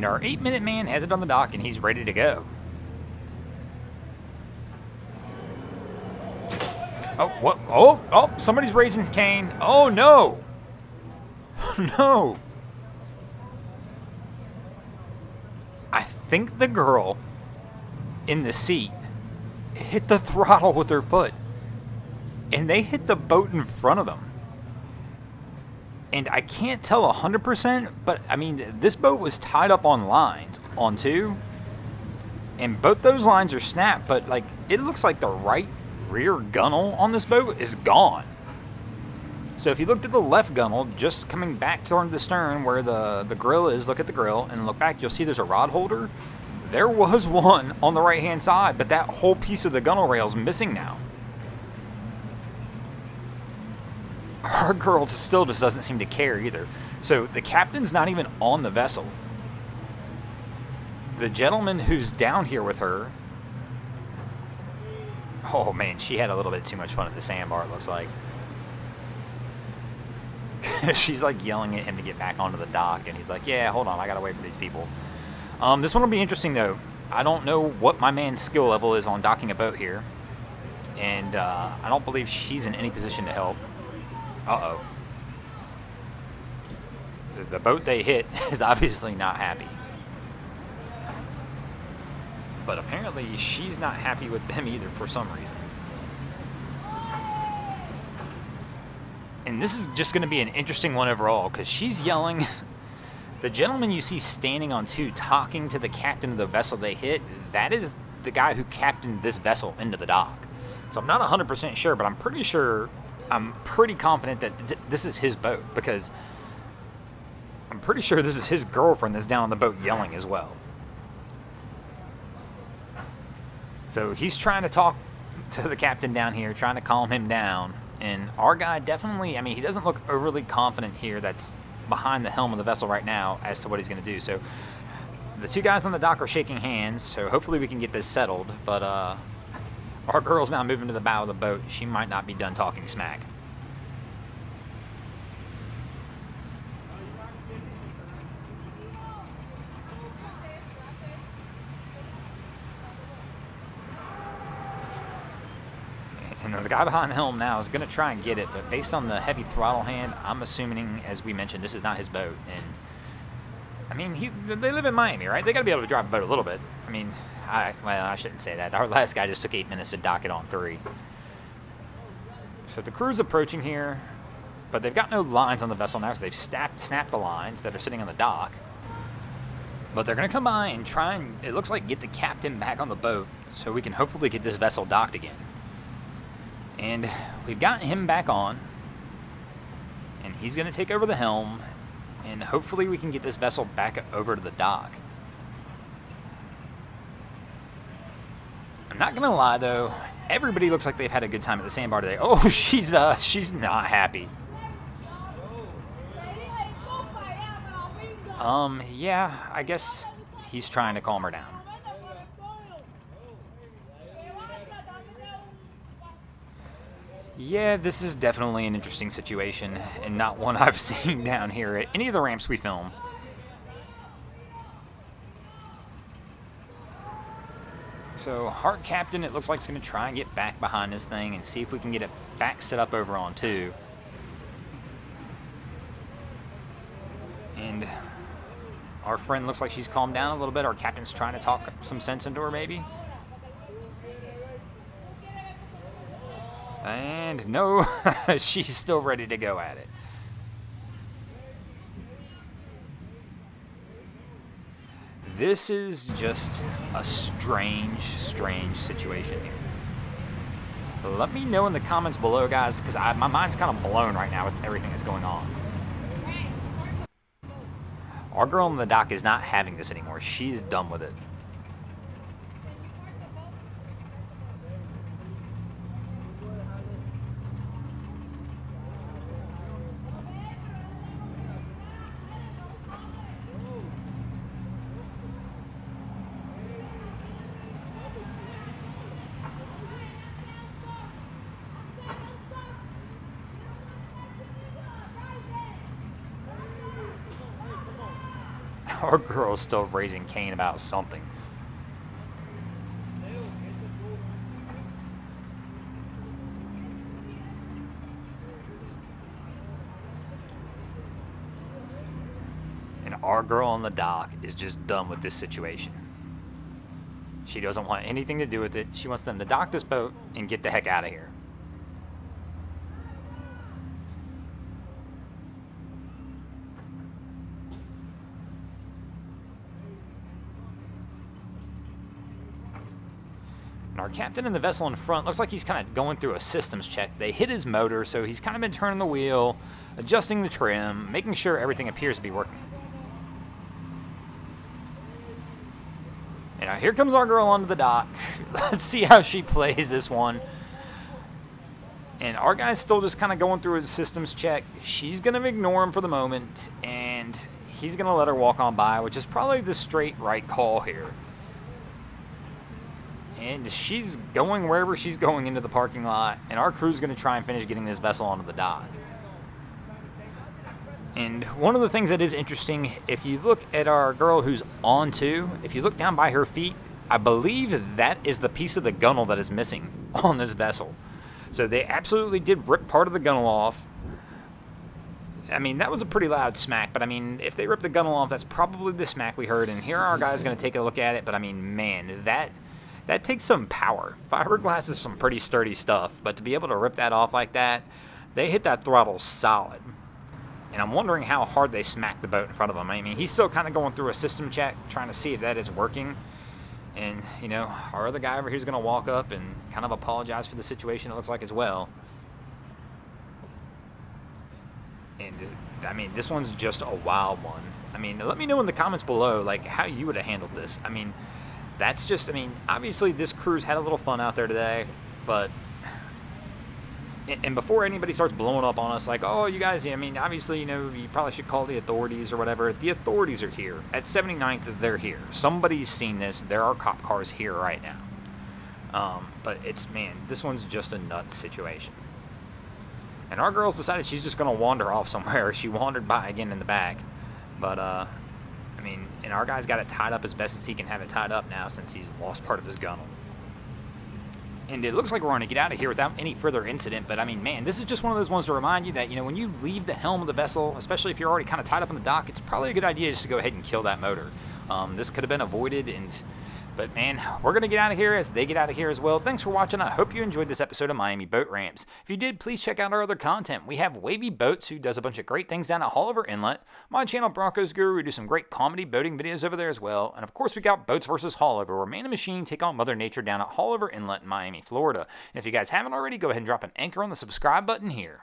And our eight minute man has it on the dock and he's ready to go. Oh, what? Oh, oh, somebody's raising Cain. Oh, no. no. I think the girl in the seat hit the throttle with her foot. And they hit the boat in front of them. And I can't tell 100%, but I mean, this boat was tied up on lines on two. And both those lines are snapped, but like, it looks like the right rear gunnel on this boat is gone. So if you looked at the left gunnel, just coming back toward the stern where the, the grill is, look at the grill and look back, you'll see there's a rod holder. There was one on the right hand side, but that whole piece of the gunnel rail is missing now. Girl still just doesn't seem to care either. So the captain's not even on the vessel. The gentleman who's down here with her Oh man, she had a little bit too much fun at the sandbar, it looks like. She's like yelling at him to get back onto the dock, and he's like, Yeah, hold on, I gotta wait for these people. Um, this one will be interesting though. I don't know what my man's skill level is on docking a boat here, and uh, I don't believe she's in any position to help. Uh oh. The, the boat they hit is obviously not happy but apparently she's not happy with them either for some reason. And this is just going to be an interesting one overall because she's yelling. the gentleman you see standing on two talking to the captain of the vessel they hit, that is the guy who captained this vessel into the dock. So I'm not 100% sure, but I'm pretty sure, I'm pretty confident that th this is his boat because I'm pretty sure this is his girlfriend that's down on the boat yelling as well. So he's trying to talk to the captain down here, trying to calm him down. And our guy definitely, I mean, he doesn't look overly confident here that's behind the helm of the vessel right now as to what he's going to do. So the two guys on the dock are shaking hands, so hopefully we can get this settled. But uh, our girl's now moving to the bow of the boat. She might not be done talking smack. And the guy behind the helm now is going to try and get it, but based on the heavy throttle hand, I'm assuming, as we mentioned, this is not his boat. And I mean, he, they live in Miami, right? They got to be able to drive a boat a little bit. I mean, I well, I shouldn't say that. Our last guy just took eight minutes to dock it on three. So the crew's approaching here, but they've got no lines on the vessel now, so they've snapped, snapped the lines that are sitting on the dock. But they're going to come by and try and, it looks like, get the captain back on the boat so we can hopefully get this vessel docked again. And we've got him back on. And he's going to take over the helm. And hopefully we can get this vessel back over to the dock. Not to lie, though. Everybody looks like they've had a good time at the sandbar today. Oh, she's, uh, she's not happy. Um, yeah, I guess he's trying to calm her down. Yeah, this is definitely an interesting situation, and not one I've seen down here at any of the ramps we film. So, Hart Captain, it looks like, is going to try and get back behind this thing and see if we can get it back set up over on two. And our friend looks like she's calmed down a little bit. Our captain's trying to talk some sense into her, maybe. And no, she's still ready to go at it. This is just a strange, strange situation. Let me know in the comments below, guys, because my mind's kind of blown right now with everything that's going on. Our girl on the dock is not having this anymore. She's done with it. Our girl's still raising Cain about something. And our girl on the dock is just done with this situation. She doesn't want anything to do with it. She wants them to dock this boat and get the heck out of here. Captain in the vessel in front looks like he's kind of going through a systems check. They hit his motor, so he's kind of been turning the wheel, adjusting the trim, making sure everything appears to be working. And now here comes our girl onto the dock. Let's see how she plays this one. And our guy's still just kind of going through a systems check. She's going to ignore him for the moment, and he's going to let her walk on by, which is probably the straight right call here. And she's going wherever she's going into the parking lot, and our crew's going to try and finish getting this vessel onto the dock. And one of the things that is interesting, if you look at our girl who's on to, if you look down by her feet, I believe that is the piece of the gunnel that is missing on this vessel. So they absolutely did rip part of the gunnel off. I mean, that was a pretty loud smack, but I mean, if they ripped the gunnel off, that's probably the smack we heard. And here our guy's going to take a look at it, but I mean, man, that that takes some power. Fiberglass is some pretty sturdy stuff, but to be able to rip that off like that, they hit that throttle solid. And I'm wondering how hard they smacked the boat in front of him. I mean, he's still kind of going through a system check, trying to see if that is working. And, you know, our other guy over here is going to walk up and kind of apologize for the situation, it looks like, as well. And, uh, I mean, this one's just a wild one. I mean, let me know in the comments below, like, how you would have handled this. I mean, that's just, I mean, obviously this crew's had a little fun out there today, but and before anybody starts blowing up on us like, oh, you guys, I mean, obviously, you know, you probably should call the authorities or whatever. The authorities are here. At 79th, they're here. Somebody's seen this. There are cop cars here right now. Um, but it's, man, this one's just a nuts situation. And our girl's decided she's just going to wander off somewhere. She wandered by again in the back. But, uh, I mean, and our guy's got it tied up as best as he can have it tied up now since he's lost part of his gunnel. And it looks like we're going to get out of here without any further incident, but I mean, man, this is just one of those ones to remind you that, you know, when you leave the helm of the vessel, especially if you're already kind of tied up in the dock, it's probably a good idea just to go ahead and kill that motor. Um, this could have been avoided, and but man, we're going to get out of here as they get out of here as well. Thanks for watching. I hope you enjoyed this episode of Miami Boat Ramps. If you did, please check out our other content. We have Wavy Boats, who does a bunch of great things down at Haulover Inlet. My channel, Broncos Guru, we do some great comedy boating videos over there as well. And of course, we got Boats versus Haulover, where man and machine take on Mother Nature down at Haulover Inlet in Miami, Florida. And if you guys haven't already, go ahead and drop an anchor on the subscribe button here.